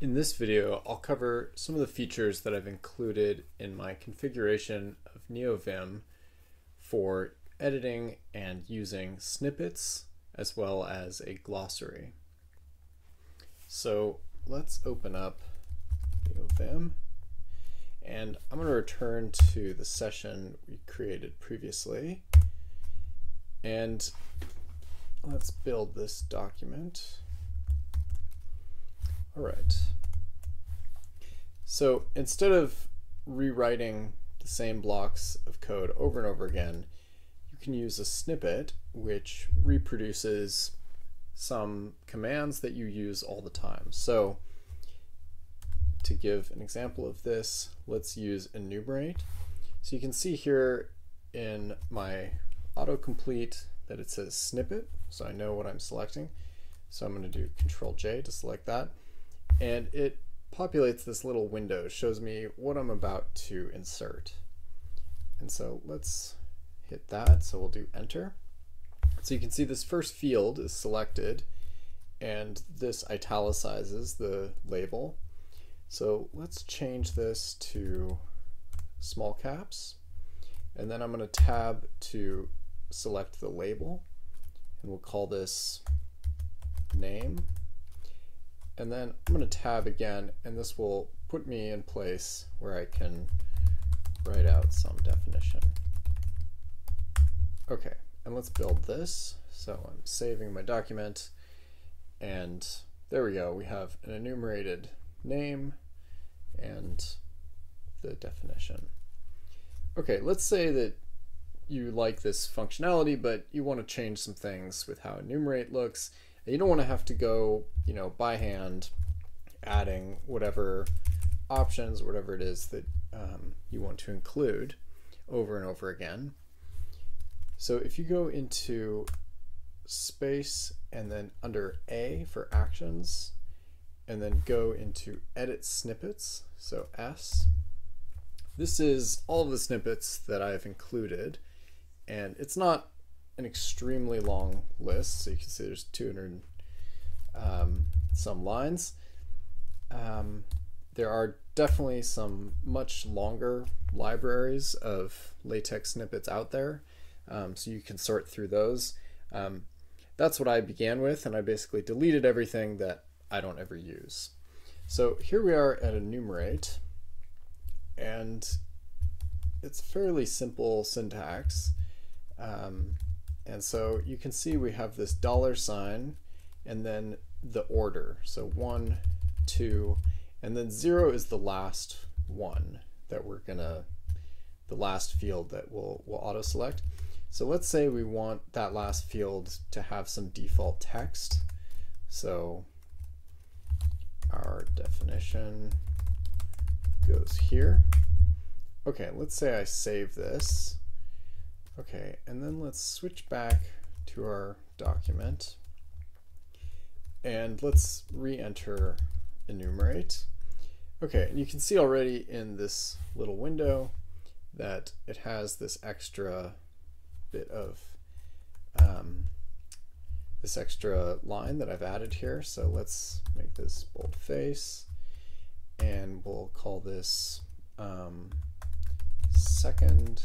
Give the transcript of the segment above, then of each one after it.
In this video, I'll cover some of the features that I've included in my configuration of NeoVim for editing and using snippets as well as a glossary. So let's open up NeoVim and I'm going to return to the session we created previously and let's build this document. All right. So instead of rewriting the same blocks of code over and over again, you can use a snippet which reproduces some commands that you use all the time. So to give an example of this, let's use enumerate. So you can see here in my autocomplete that it says snippet, so I know what I'm selecting. So I'm going to do Control J to select that and it populates this little window, shows me what I'm about to insert. And so let's hit that. So we'll do enter. So you can see this first field is selected and this italicizes the label. So let's change this to small caps. And then I'm going to tab to select the label. And we'll call this name and then I'm going to tab again and this will put me in place where I can write out some definition. Okay, and let's build this. So I'm saving my document and there we go. We have an enumerated name and the definition. Okay, let's say that you like this functionality, but you want to change some things with how enumerate looks you don't want to have to go, you know, by hand adding whatever options, whatever it is that um, you want to include over and over again. So if you go into space and then under A for actions, and then go into edit snippets, so S, this is all of the snippets that I've included, and it's not an extremely long list. So you can see there's 200 um, some lines. Um, there are definitely some much longer libraries of LaTeX snippets out there. Um, so you can sort through those. Um, that's what I began with, and I basically deleted everything that I don't ever use. So here we are at enumerate, and it's fairly simple syntax. Um, and so you can see we have this dollar sign and then the order. So one, two, and then zero is the last one that we're gonna, the last field that we'll, we'll auto select. So let's say we want that last field to have some default text. So our definition goes here. Okay, let's say I save this Okay, and then let's switch back to our document and let's re-enter enumerate. Okay, and you can see already in this little window that it has this extra bit of um, this extra line that I've added here. So let's make this boldface and we'll call this um, second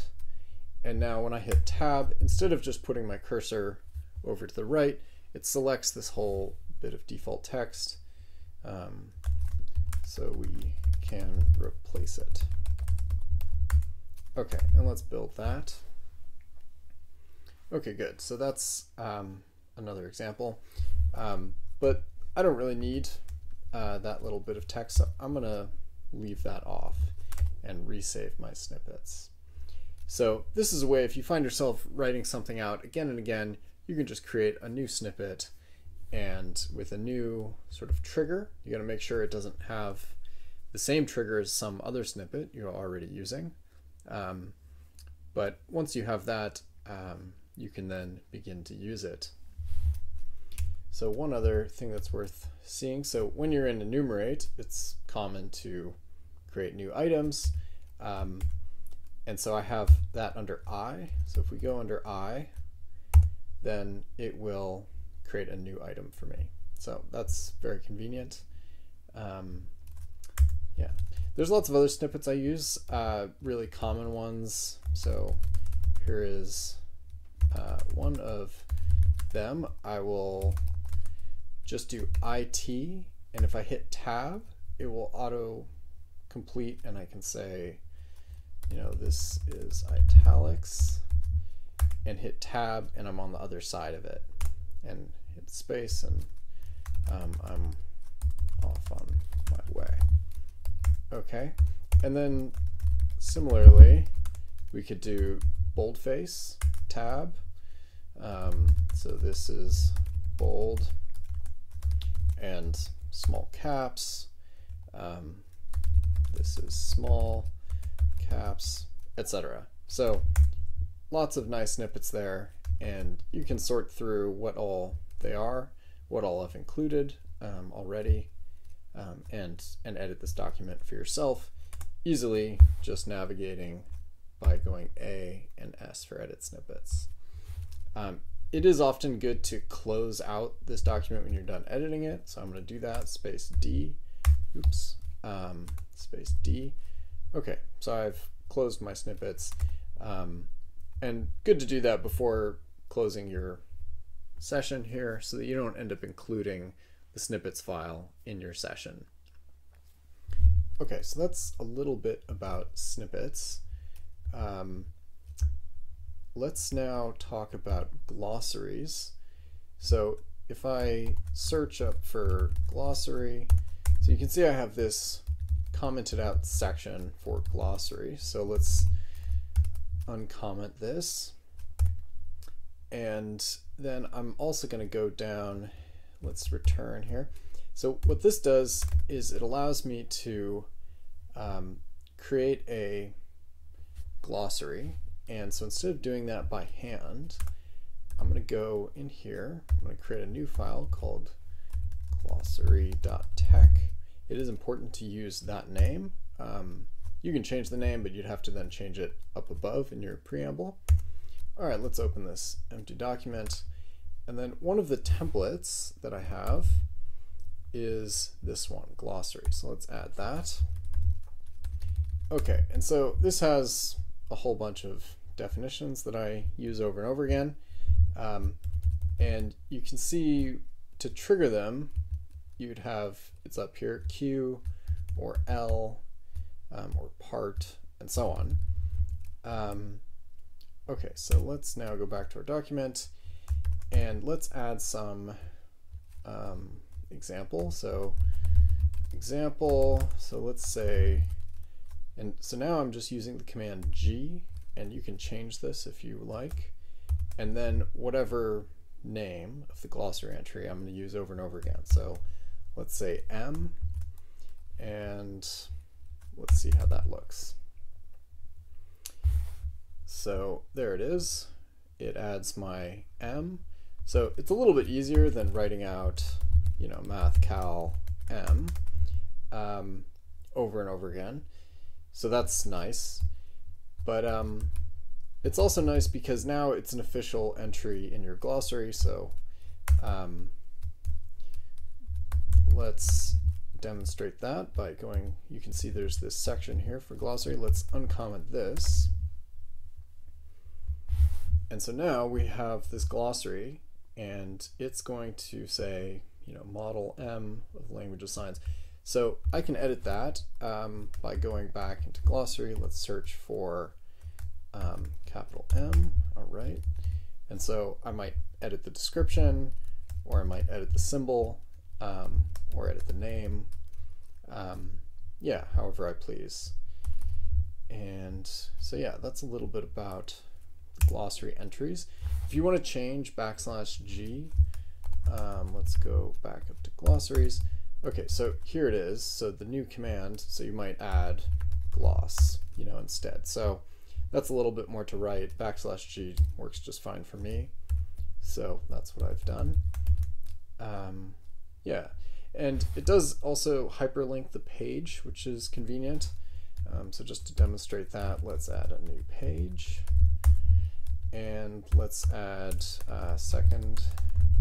and now when I hit tab, instead of just putting my cursor over to the right, it selects this whole bit of default text. Um, so we can replace it. Okay, and let's build that. Okay, good. So that's um, another example. Um, but I don't really need uh, that little bit of text, so I'm going to leave that off and resave my snippets. So this is a way if you find yourself writing something out again and again, you can just create a new snippet and with a new sort of trigger, you got to make sure it doesn't have the same trigger as some other snippet you're already using. Um, but once you have that, um, you can then begin to use it. So one other thing that's worth seeing, so when you're in enumerate, it's common to create new items. Um, and so I have that under I. So if we go under I, then it will create a new item for me. So that's very convenient. Um, yeah, there's lots of other snippets I use, uh, really common ones. So here is uh, one of them. I will just do IT, and if I hit tab, it will auto complete, and I can say, you know, this is italics, and hit tab, and I'm on the other side of it, and hit space, and um, I'm off on my way. Okay, and then similarly, we could do boldface tab. Um, so this is bold and small caps. Um, this is small caps, etc. So lots of nice snippets there, and you can sort through what all they are, what all I've included um, already, um, and and edit this document for yourself easily, just navigating by going A and S for edit snippets. Um, it is often good to close out this document when you're done editing it. So I'm going to do that, space D, oops, um, space D. Okay, so I've closed my snippets. Um, and good to do that before closing your session here so that you don't end up including the snippets file in your session. Okay, so that's a little bit about snippets. Um, let's now talk about glossaries. So if I search up for glossary, so you can see I have this commented out section for glossary. So let's uncomment this. And then I'm also going to go down, let's return here. So what this does is it allows me to um, create a glossary. And so instead of doing that by hand, I'm going to go in here. I'm going to create a new file called glossary.tex. It is important to use that name. Um, you can change the name, but you'd have to then change it up above in your preamble. All right, let's open this empty document. And then one of the templates that I have is this one, glossary. So let's add that. Okay, and so this has a whole bunch of definitions that I use over and over again. Um, and you can see to trigger them, you'd have, it's up here, Q or L um, or part and so on. Um, okay, so let's now go back to our document and let's add some um, example. So example, so let's say, and so now I'm just using the command G and you can change this if you like. And then whatever name of the glossary entry I'm going to use over and over again. So let's say M, and let's see how that looks. So there it is. It adds my M. So it's a little bit easier than writing out, you know, math cal M um, over and over again. So that's nice. But um, it's also nice because now it's an official entry in your glossary. So um, let's demonstrate that by going, you can see there's this section here for glossary. Let's uncomment this. And so now we have this glossary and it's going to say, you know, model M of language of signs. So I can edit that um, by going back into glossary. Let's search for um, capital M, all right. And so I might edit the description, or I might edit the symbol, um, or edit the name. Um, yeah, however I please. And so yeah, that's a little bit about glossary entries. If you want to change backslash G, um, let's go back up to glossaries. Okay, so here it is. So the new command, so you might add gloss, you know, instead. So that's a little bit more to write. Backslash G works just fine for me. So that's what I've done. Um, yeah, and it does also hyperlink the page, which is convenient. Um, so just to demonstrate that, let's add a new page. And let's add a second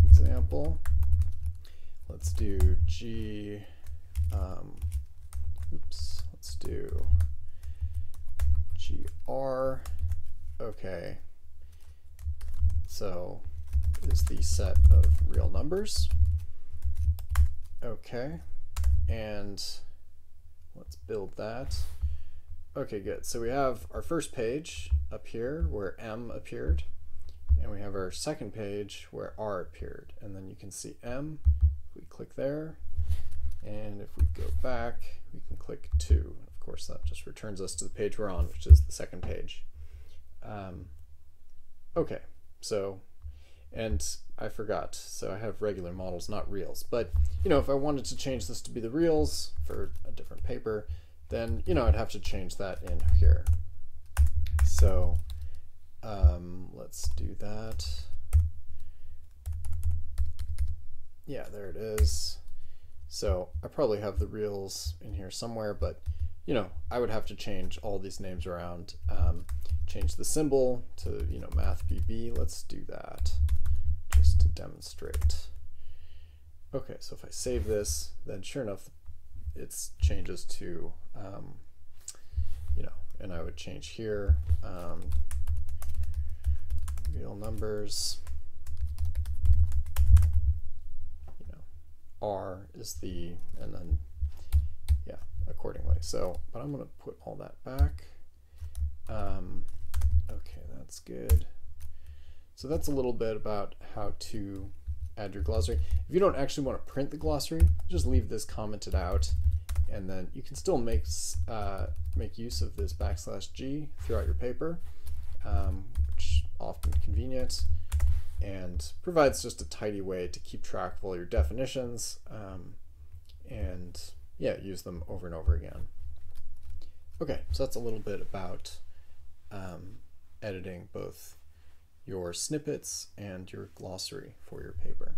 example. Let's do G um, oops, let's do gr. Okay. So is the set of real numbers. Okay. And let's build that. Okay, good. So we have our first page up here where M appeared, and we have our second page where R appeared. And then you can see M, if we click there, and if we go back, we can click 2. Of course, that just returns us to the page we're on, which is the second page. Um, okay, so, and I forgot, so I have regular models, not reals. But, you know, if I wanted to change this to be the reals for a different paper, then, you know, I'd have to change that in here. So um, let's do that. Yeah, there it is. So I probably have the reals in here somewhere, but you know, I would have to change all these names around. Um, change the symbol to, you know, math BB. Let's do that just to demonstrate. Okay, so if I save this, then sure enough, it changes to, um, you know, and I would change here, um, real numbers, you know, R is the, and then, yeah, accordingly. So, but I'm going to put all that back. Um, okay, that's good. So that's a little bit about how to add your glossary. If you don't actually want to print the glossary, just leave this commented out and then you can still make uh, make use of this backslash g throughout your paper, um, which often convenient and provides just a tidy way to keep track of all your definitions um, and yeah, use them over and over again. Okay, so that's a little bit about um, editing both your snippets and your glossary for your paper.